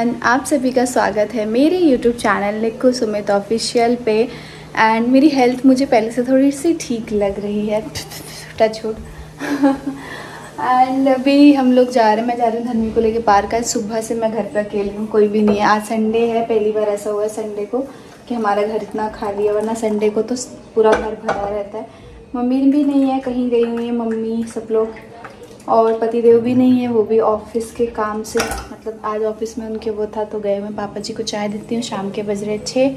Everyone आप सभी का स्वागत है मेरे YouTube channel Nikku Sumit official पे। एंड मेरी हेल्थ मुझे पहले से थोड़ी सी ठीक लग रही है। टच हुड एंड अभी हम लोग जा रहे हैं, मैं जा रही हूँ धर्मी को लेके पार्क आज सुबह से मैं घर पर अकेली हूँ, कोई भी नहीं है। आज संडे है, पहली बार ऐसा हुआ है संडे को कि हमारा घर इतना खाली है, वरना संडे को तो पूरा घर भरा रहता है। मम्मी भी नहीं है, कहीं गई हुई है मम्मी सब लोग। और पतिदेव भी नहीं है वो भी ऑफ़िस के काम से मतलब आज ऑफ़िस में उनके वो था तो गए मैं पापा जी को चाय देती हूँ शाम के बज रहे छः।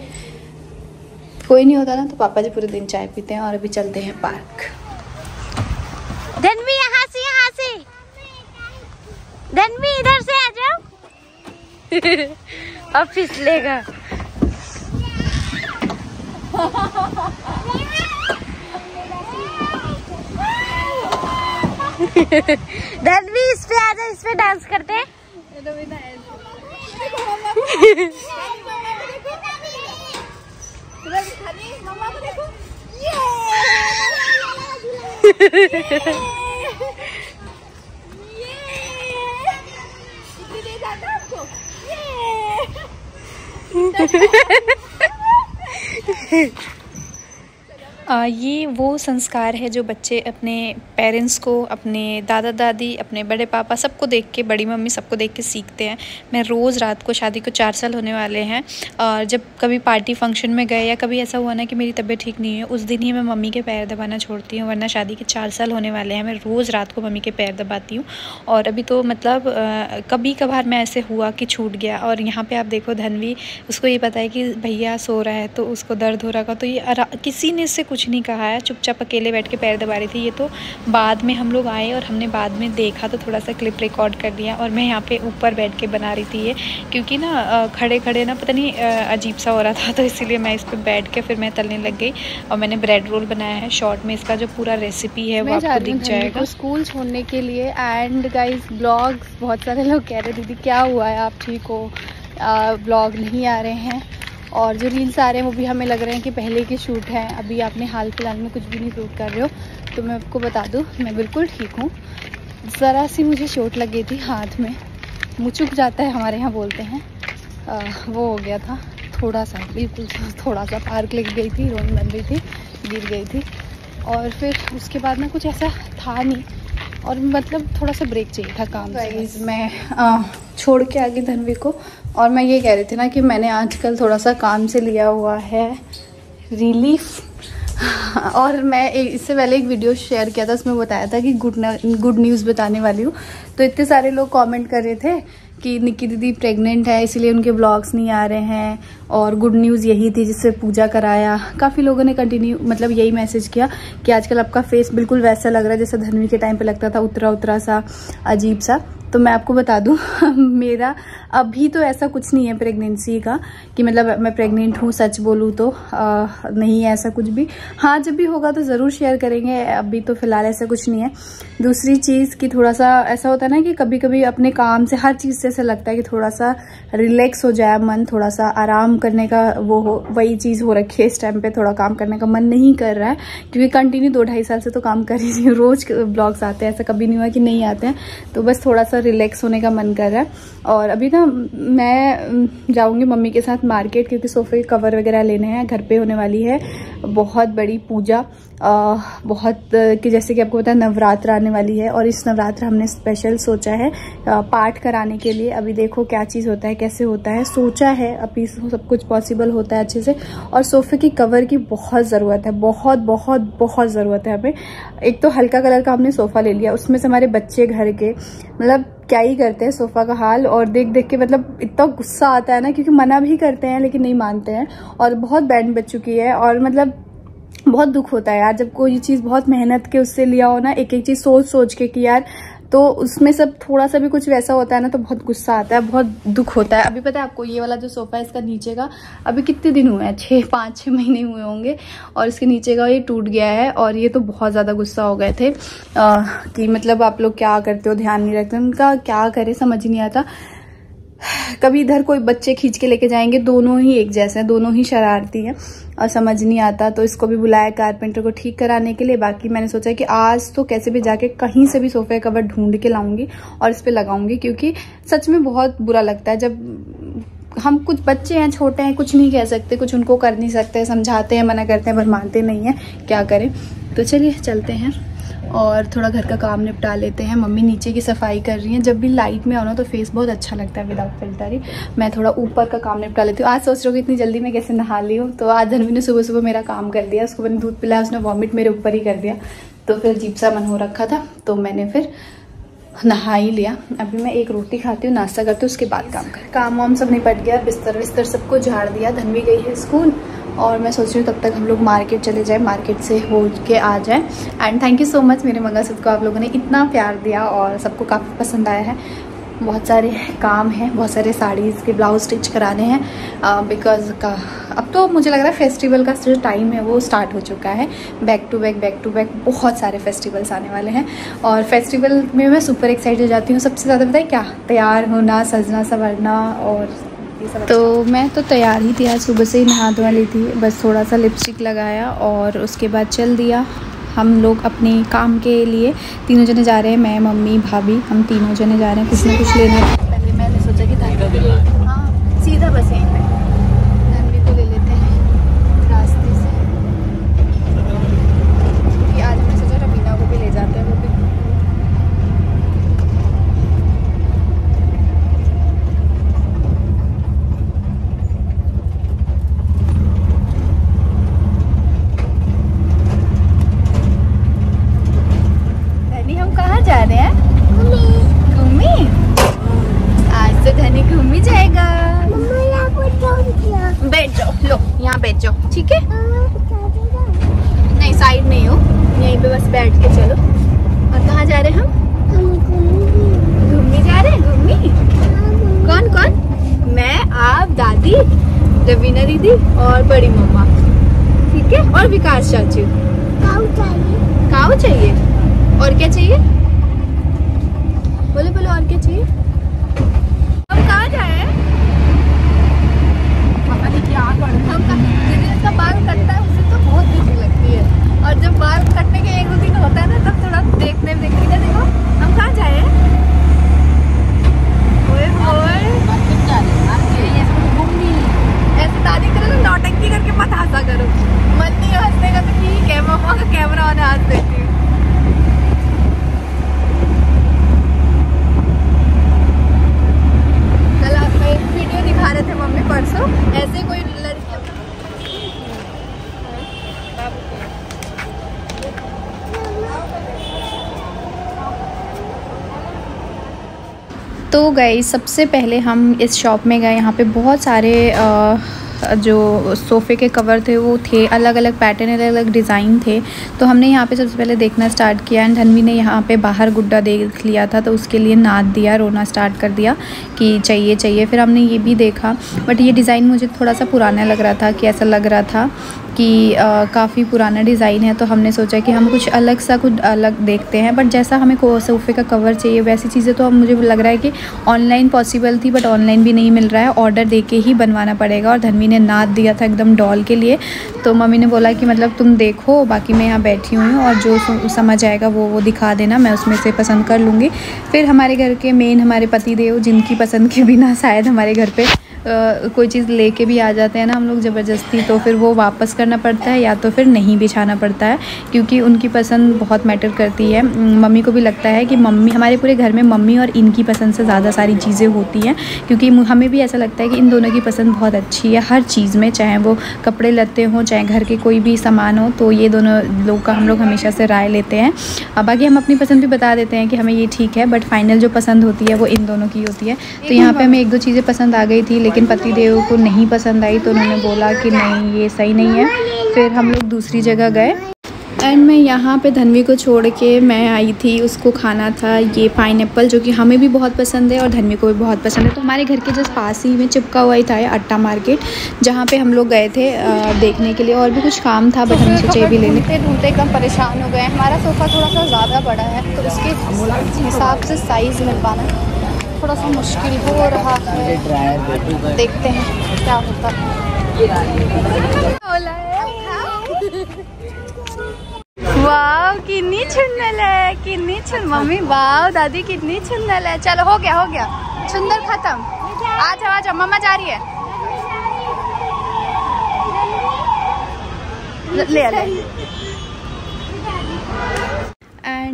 कोई नहीं होता ना तो पापा जी पूरे दिन चाय पीते हैं और अभी चलते हैं पार्क। धनवी यहाँ से यहाँ से। धनवी इधर से आ जाओ। अब फिसलेगा धनवी इस पे आ जाओ इस पे डांस करते हैं। ये वो संस्कार है जो बच्चे अपने पेरेंट्स को, अपने दादा दादी अपने बड़े पापा सबको देख के, बड़ी मम्मी सबको देख के सीखते हैं। मैं रोज़ रात को शादी को चार साल होने वाले हैं और जब कभी पार्टी फ़ंक्शन में गए या कभी ऐसा हुआ ना कि मेरी तबीयत ठीक नहीं है, उस दिन ही मैं मम्मी के पैर दबाना छोड़ती हूँ, वरना शादी के चार साल होने वाले हैं। मैं रोज़ रात को मम्मी के पैर दबाती हूँ और अभी तो मतलब कभी कभार मैं ऐसे हुआ कि छूट गया और यहाँ पर आप देखो धनवी, उसको ये पता है कि भैया सो रहा है तो उसको दर्द हो रहा था तो ये किसी ने इससे कुछ नहीं कहा है। चुपचाप अकेले बैठ के पैर दबा रही थी। ये तो बाद में हम लोग आए और हमने बाद में देखा तो थोड़ा सा क्लिप रिकॉर्ड कर दिया और मैं यहाँ पे ऊपर बैठ के बना रही थी ये। क्योंकि ना खड़े खड़े ना पता नहीं अजीब सा हो रहा था तो इसीलिए मैं इस पर बैठ के फिर मैं तलने लग गई और मैंने ब्रेड रोल बनाया है। शॉर्ट में इसका जो पूरा रेसिपी है वो आपको दिख जाएगा। स्कूल छोड़ने के लिए एंड गाइज़ ब्लॉग्स बहुत सारे लोग कह रहे दीदी क्या हुआ है? आप ठीक हो? ब्लॉग नहीं आ रहे हैं? और जो रील्स आ रहे हैं वो भी हमें लग रहे हैं कि पहले के शूट हैं। अभी आपने हाल फ़िलहाल में कुछ भी नहीं शूट कर रहे हो। तो मैं आपको बता दूँ मैं बिल्कुल ठीक हूँ। ज़रा सी मुझे चोट लग गई थी हाथ में। मुचुक जाता है हमारे यहाँ बोलते हैं। आ, वो हो गया था। थोड़ा सा बिल्कुल थोड़ा सा पार्क लग गई थी रोन बन रही थी गिर गई थी। और फिर उसके बाद में कुछ ऐसा था नहीं। और मतलब थोड़ा सा ब्रेक चाहिए था काम से। मैं आ, छोड़ के आ गई धनवी को। और मैं ये कह रही थी ना कि मैंने आजकल थोड़ा सा काम से लिया हुआ है। रिलीफ और मैं इससे पहले एक वीडियो शेयर किया था उसमें बताया था कि गुड गुड न्यूज़ बताने वाली हूँ। तो इतने सारे लोग कमेंट कर रहे थे कि निक्की दीदी प्रेग्नेंट है इसीलिए उनके ब्लॉग्स नहीं आ रहे हैं। और गुड न्यूज़ यही थी जिससे पूजा कराया। काफ़ी लोगों ने कंटिन्यू मतलब यही मैसेज किया कि आजकल आपका फेस बिल्कुल वैसा लग रहा है जैसे धनवी के टाइम पे लगता था उतरा उतरा सा अजीब सा। तो मैं आपको बता दूँ मेरा अभी तो ऐसा कुछ नहीं है प्रेगनेंसी का कि मतलब मैं प्रेग्नेंट हूँ सच बोलूँ तो आ, नहीं है ऐसा कुछ भी। हाँ जब भी होगा तो ज़रूर शेयर करेंगे अभी तो फ़िलहाल ऐसा कुछ नहीं है। दूसरी चीज़ कि थोड़ा सा ऐसा होता है ना कि कभी कभी अपने काम से हर चीज़ से ऐसा लगता है कि थोड़ा सा रिलैक्स हो जाए मन थोड़ा सा आराम करने का वो हो, वही चीज़ हो रखी है इस टाइम पे, थोड़ा काम करने का मन नहीं कर रहा है, क्योंकि कंटिन्यू दो ढाई साल से तो काम कर ही रही हूँ, रोज़ ब्लॉग्स आते हैं, ऐसा कभी नहीं हुआ कि नहीं आते हैं तो बस थोड़ा सा रिलैक्स होने का मन कर रहा है। और अभी ना, मैं जाऊँगी मम्मी के साथ मार्केट क्योंकि सोफे के कवर वगैरह लेने हैं, घर पर होने वाली है, बहुत बड़ी पूजा बहुत, कि जैसे कि आपको पता है नवरात्र आने वाली है और इस नवरात्र हमने स्पेशल सोचा है पाठ कराने के लिए। अभी देखो क्या चीज़ होता है, कैसे होता है। सोचा है, अभी सब कुछ पॉसिबल होता है अच्छे से। और सोफे की कवर की बहुत ज़रूरत है, बहुत बहुत बहुत ज़रूरत है हमें। एक तो हल्का कलर का हमने सोफ़ा ले लिया, उसमें से हमारे बच्चे घर के मतलब क्या ही करते हैं सोफ़ा का हाल। और देख देख के मतलब इतना गुस्सा आता है ना, क्योंकि मना भी करते हैं, लेकिन नहीं मानते हैं। और बहुत बैंड बच चुकी है, और मतलब बहुत दुख होता है यार जब कोई चीज़ बहुत मेहनत के उससे लिया हो ना एक एक चीज़ सोच सोच के कि यार तो उसमें सब थोड़ा सा भी कुछ वैसा होता है ना तो बहुत गुस्सा आता है बहुत दुख होता है। अभी पता है आपको ये वाला जो सोफ़ा है इसका नीचे का अभी कितने दिन हुए हैं? छः पाँच छः महीने हुए होंगे और इसके नीचे का ये टूट गया है और ये तो बहुत ज़्यादा गुस्सा हो गए थे आ, कि मतलब आप लोग क्या करते हो ध्यान नहीं रखते उनका क्या करे समझ नहीं आता। कभी इधर कोई बच्चे खींच के लेके जाएँगे, दोनों ही एक जैसे हैं, दोनों ही शरारती हैं और समझ नहीं आता तो इसको भी बुलाया कारपेंटर को ठीक कराने के लिए। बाकी मैंने सोचा कि आज तो कैसे भी जाके कहीं से भी सोफे कवर ढूंढ के लाऊँगी और इस पर लगाऊँगी, क्योंकि सच में बहुत बुरा लगता है। जब हम कुछ बच्चे हैं, छोटे हैं, कुछ नहीं कह सकते, कुछ उनको कर नहीं सकते, समझाते हैं, मना करते हैं पर मानते नहीं हैं, क्या करें? तो चलिए, चलते हैं। और थोड़ा घर का काम निपटा लेते हैं। मम्मी नीचे की सफ़ाई कर रही हैं। जब भी लाइट में आना तो फेस बहुत अच्छा लगता है विदाउट फ़िल्टर ही। मैं थोड़ा ऊपर का काम निपटा लेती हूँ। आज सोच रहा हूँ कि इतनी जल्दी मैं कैसे नहा ली हूँ? तो आज धनवी ने सुबह सुबह मेरा काम कर दिया। उसको मैंने दूध पिलाया, उसने वॉमिट मेरे ऊपर ही कर दिया। तो फिर जीप सा मन हो रखा था। तो मैंने फिर नहा ही लिया। अभी मैं एक रोटी खाती हूँ, नाश्ता करती हूँ, उसके बाद काम कर काम वाम सब निपट गया, बिस्तर बिस्तर सबको झाड़ दिया, धन भी गई है स्कूल और मैं सोच रही हूँ तब तक हम लोग मार्केट चले जाए मार्केट से हो के आ जाए। And thank you so much मेरे मंगलसूत्र को आप लोगों ने इतना प्यार दिया और सबको काफ़ी पसंद आया है। बहुत सारे काम हैं बहुत सारे साड़ीज़ के ब्लाउज स्टिच कराने हैं बिकॉज़ का अब तो मुझे लग रहा है फेस्टिवल का जो टाइम है वो स्टार्ट हो चुका है। Back to back back to back बहुत सारे फेस्टिवल्स आने वाले हैं। और फेस्टिवल में मैं सुपर एक्साइटेड हो जाती हूँ। सबसे ज़्यादा बताए क्या? तैयार होना सजना संवरना और तो मैं तो तैयार ही थी। आज सुबह से ही नहा धोआ ली थी बस थोड़ा सा लिपस्टिक लगाया और उसके बाद चल दिया। हम लोग अपने काम के लिए तीनों जने जा रहे हैं, मैं, मम्मी, भाभी, हम तीनों जने जा रहे हैं, कुछ ना कुछ लेने पहले मैंने सोचा कि हाँ सीधा बस यहीं पे रवीना दीदी और बड़ी मम्मा। ठीक है? और विकास चाचू। काऊ चाहिए। काऊ चाहिए? और क्या चाहिए? बोले बोले और क्या चाहिए? हम कहाँ जाए हम का बाल कटता है उसे तो बहुत खुशी लगती है और जब बाल कटने के एक दो दिन होता है ना तब थोड़ा देखने में देखने का देखो हम कहाँ जाए दादी करो तो नौटंकी करके मत हंसा करो मन नहीं हंसने का तो ठीक है मम्मा का कैमरा ऑन हंस देती हूँ कल आप वीडियो दिखा रहे थे मम्मी परसों ऐसे कोई तो गए सबसे पहले हम इस शॉप में गए यहाँ पे बहुत सारे आ, जो सोफ़े के कवर थे वो थे अलग अलग पैटर्न अलग अलग डिज़ाइन थे। तो हमने यहाँ पे सबसे पहले देखना स्टार्ट किया एंड धनवी ने यहाँ पे बाहर गुड्डा देख लिया था तो उसके लिए नाद दिया रोना स्टार्ट कर दिया कि चाहिए चाहिए। फिर हमने ये भी देखा बट ये डिज़ाइन मुझे थोड़ा सा पुराना लग रहा था कि ऐसा लग रहा था। कि काफ़ी पुराना डिज़ाइन है तो हमने सोचा कि हम कुछ अलग सा कुछ अलग देखते हैं, बट जैसा हमें को, सोफ़े का कवर चाहिए, वैसी चीज़ें तो अब मुझे लग रहा है कि ऑनलाइन पॉसिबल थी, बट ऑनलाइन भी नहीं मिल रहा है, ऑर्डर दे के ही बनवाना पड़ेगा, और धनवी ने नाद दिया था एकदम डॉल के लिए तो मम्मी ने बोला कि मतलब तुम देखो, बाकी मैं यहाँ बैठी हुई हूँ, और जो समझ आएगा वो वो दिखा देना, मैं उसमें से पसंद कर लूँगी। फिर हमारे घर के मेन हमारे पति देव जिनकी पसंद के बिना शायद हमारे घर पर कोई चीज़ लेके भी आ जाते हैं ना हम लोग ज़बरदस्ती तो फिर वो वापस करना पड़ता है या तो फिर नहीं बिछाना पड़ता है क्योंकि उनकी पसंद बहुत मैटर करती है। मम्मी को भी लगता है कि मम्मी हमारे पूरे घर में मम्मी और इनकी पसंद से ज़्यादा सारी चीज़ें होती हैं क्योंकि हमें भी ऐसा लगता है कि इन दोनों की पसंद बहुत अच्छी है हर चीज़ में चाहे वो कपड़े लते हों चाहे घर के कोई भी सामान हो तो ये दोनों लोग का हम लोग हमेशा से राय लेते हैं। अब बाकी हम अपनी पसंद भी बता देते हैं कि हमें ये ठीक है बट फाइनल जो पसंद होती है वो इन दोनों की होती है। तो यहाँ पर हमें एक दो चीज़ें पसंद आ गई थी लेकिन पति देव को नहीं पसंद आई तो उन्होंने बोला कि नहीं, ये सही नहीं है। फिर हम लोग दूसरी जगह गए। एंड मैं यहाँ पे धनवी को छोड़ के मैं आई थी, उसको खाना था, ये पाइन जो कि हमें भी बहुत पसंद है और धनवी को भी बहुत पसंद है। तो हमारे घर के जस्ट पास ही में चिपका हुआ ही था अट्टा मार्केट, जहाँ पे हम लोग गए थे देखने के लिए। और भी कुछ काम था, बट हम सोचे भी लेने ढूंढते ढूंढते एकदम परेशान हो गए हमारा सोफ़ा थोड़ा सा ज़्यादा बड़ा है तो उसके हिसाब से साइज़ मिल पाना थोड़ा सा मुश्किल हो रहा है। देखते हैं क्या होता है। वाव कितनी चुंदल है, कितनी चुन, मम्मी वाव दादी, कितनी चुंदल है। चलो, हो गया हो गया। चुंदल खत्म। आ जाओ आ जाओ मम्मा जा रही है। ले ले।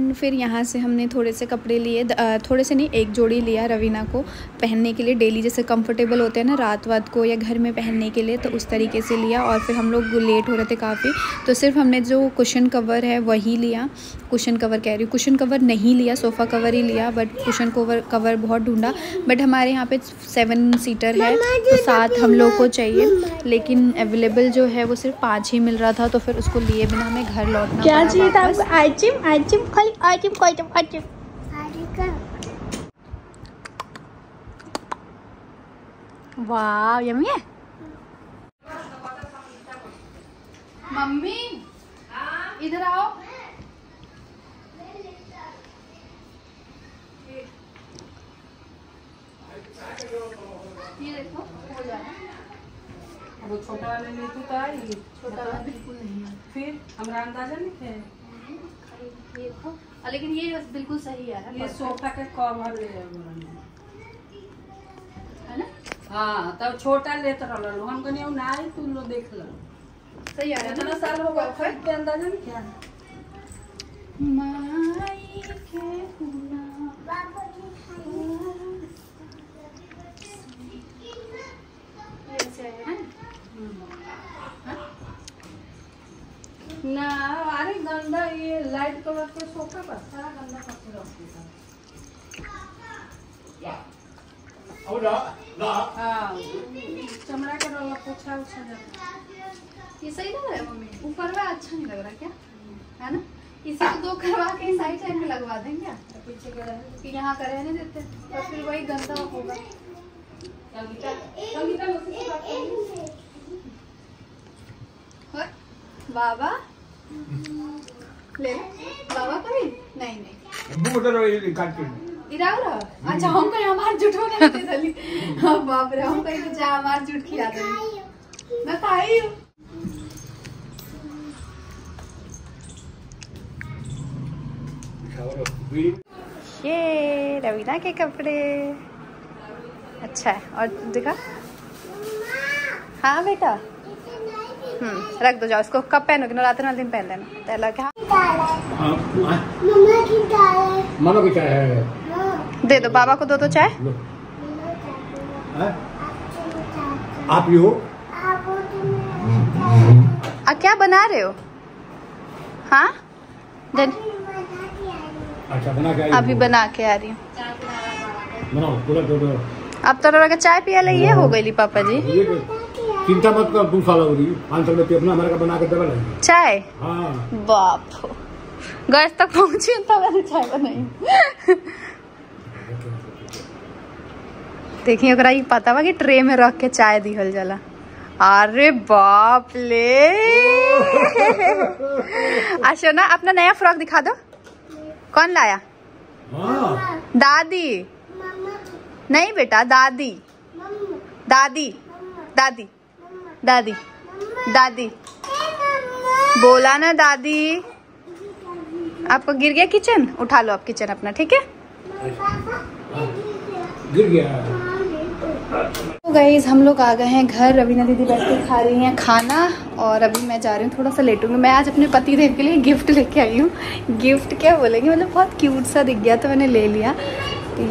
एंड फिर यहाँ से हमने थोड़े से कपड़े लिए थोड़े से नहीं एक जोड़ी लिया रवीना को पहनने के लिए डेली जैसे कंफर्टेबल होते हैं ना रात वात को या घर में पहनने के लिए तो उस तरीके से लिया और फिर हम लोग लेट हो रहे थे काफ़ी। तो सिर्फ़ हमने जो कुशन कवर है वही लिया। कुशन कवर कह रही हूँ कुशन कवर नहीं लिया सोफ़ा कवर ही लिया बट कुशन कवर कवर बहुत ढूंढा। बट हमारे यहाँ पे सेवन सीटर है तो सात हम लोग को चाहिए। लेकिन अवेलेबल जो है वो सिर्फ़ पाँच ही मिल रहा था तो फिर उसको लिए बिना हमें घर लौटना क्या चाहिए था आइटम खाली आइटम को आइटम आइटम वाह यम्मी है मम्मी इधर आओ. ये देखो हो जाएगा वो छोटा वाले ले तो छोटा वाला बिल्कुल नहीं फिर हमारा अंदाज़ा नहीं है ये देखो. लेकिन ये बिल्कुल सही है ये सोफा के कवर ले है ना? हाँ तब छोटा लेते रहलो हम कनी ना आई तू लो देख लो। सही है इतना साल हो गया फिर के अंदाज़ा नहीं क्या? माई के हुना। ऐसे है ना? ना अरे गंदा ये लाइट कलर के सोफा पर सारा गंदा रख दिया हाँ चमड़ा के रोला पोछा उछा जाता ये सही लग रहा है मम्मी? ऊपर में अच्छा नहीं लग रहा क्या? है ना? इसी को दो करवा के साइड साइड में लगवा दें क्या पीछे के रहे कि यहाँ का रहने देते और फिर वही गंदा होगा। संगीता संगीता मुझसे बात बाबा? ले नहीं नहीं। इधर अच्छा हम कहीं हमार जुट हो गया थे जल्दी। हाँ बाप रे हम कहीं जा हमार जुट खिला दे मैं खाई हूँ। ये रवीना के कपड़े। अच्छा है और दिखा? हाँ बेटा। रख दो जाओ इसको कब पहनोगे? नवरात्र वाले दिन पहन लेना। पहला क्या? मानो की चाय दे दो बाबा को दो दो चाय। आप ही हो? आ क्या बना रहे हो? हाँ? अच्छा बना के अभी बना के आ रही हूँ। अब तो चाय पिया ले ये हो गई पापा जी। ये तो चिंता मत कर दो साल होगी पाँच साल में तू अपना हमारे का बना के देवा लगी चाय? हाँ। बाप घर तक पहुँची तब मैंने चाय बनाई। देखिए ओकरा ई पता बा कि ट्रे में रख के चाय दिहल जाला। अरे बाप ले अच्छा ना अपना नया फ्रॉक दिखा दो। कौन लाया? हाँ। दादी। नहीं बेटा दादी। दादी। दादी। दादी। दादी। बोला ना दादी। आपको गिर गया किचन? उठा लो आप किचन अपना ठीक है? गिर गया। तो गाइज़ हम लोग आ गए हैं घर। रवीना दीदी बैठ के खा रही हैं खाना और अभी मैं जा रही हूँ थोड़ा सा लेटूँगी। मैं आज अपने पति देव के लिए गिफ्ट लेके आई हूँ। गिफ्ट क्या बोलेंगे? मतलब बहुत क्यूट सा दिख गया तो मैंने ले लिया।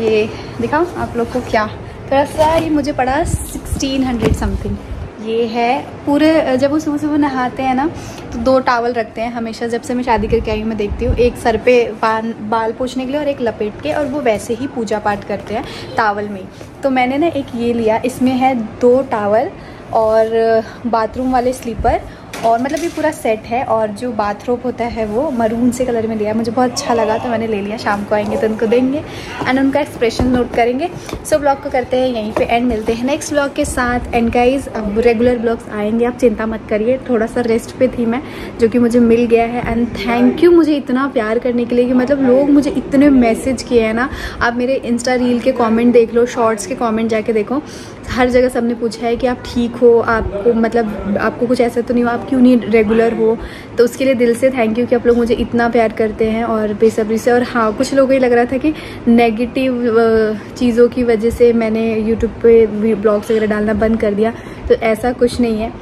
ये दिखाऊँ आप लोग को क्या? थोड़ा सा ये मुझे पड़ा सिक्सटीन हंड्रेड समथिंग ये है। पूरे जब वो सुबह सुबह नहाते हैं ना तो दो टावल रखते हैं हमेशा जब से मैं शादी करके आई हूँ, मैं देखती हूँ। एक सर पे बाल बाल पोछने के लिए और एक लपेट के और वो वैसे ही पूजा पाठ करते हैं टावल में। तो मैंने ना एक ये लिया, इसमें है दो टावल और बाथरूम वाले स्लीपर और मतलब ये पूरा सेट है और जो बाथरोब होता है वो मरून से कलर में लिया मुझे बहुत अच्छा लगा तो मैंने ले लिया। शाम को आएँगे तो उनको देंगे एंड उनका एक्सप्रेशन नोट करेंगे। सो ब्लॉग को करते हैं, यहीं पे एंड मिलते हैं नेक्स्ट ब्लॉग के साथ। एंड गाइज़ अब रेगुलर ब्लॉग्स आएँगे। आप चिंता मत करिए। थोड़ा सा रेस्ट पे थी मैं, जो कि मुझे मिल गया है। एंड थैंक यू मुझे इतना प्यार करने के लिए कि मतलब लोग मुझे इतने मैसेज किए हैं ना। आप मेरे इंस्टा रील के कॉमेंट देख लो शॉर्ट्स के कॉमेंट जाके देखो। हर जगह सबने पूछा है कि आप ठीक हो, आपको मतलब आपको कुछ ऐसा तो नहीं हो, आप क्यों नहीं रेगुलर हो? तो उसके लिए दिल से थैंक यू कि आप लोग मुझे इतना प्यार करते हैं और बेसब्री से। और हाँ कुछ लोगों को लग रहा था कि नेगेटिव चीज़ों की वजह से मैंने यूट्यूब पे ब्लॉग्स वगैरह डालना बंद कर दिया। तो ऐसा कुछ नहीं है।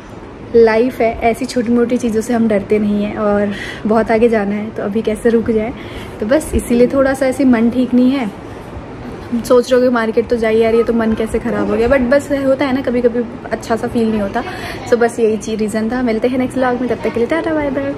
लाइफ है, ऐसी छोटी मोटी चीज़ों से हम डरते नहीं हैं और बहुत आगे जाना है तो अभी कैसे रुक जाए? तो बस इसीलिए थोड़ा सा ऐसे मन ठीक नहीं है। सोच रहे हो कि मार्केट तो जाइए रही है तो मन कैसे ख़राब हो गया? बट बस होता है ना कभी कभी अच्छा सा फील नहीं होता। सो so, बस यही चीज़ रीज़न था। मिलते हैं नेक्स्ट ब्लॉग में तब तक के लिए टाटा बाय बाय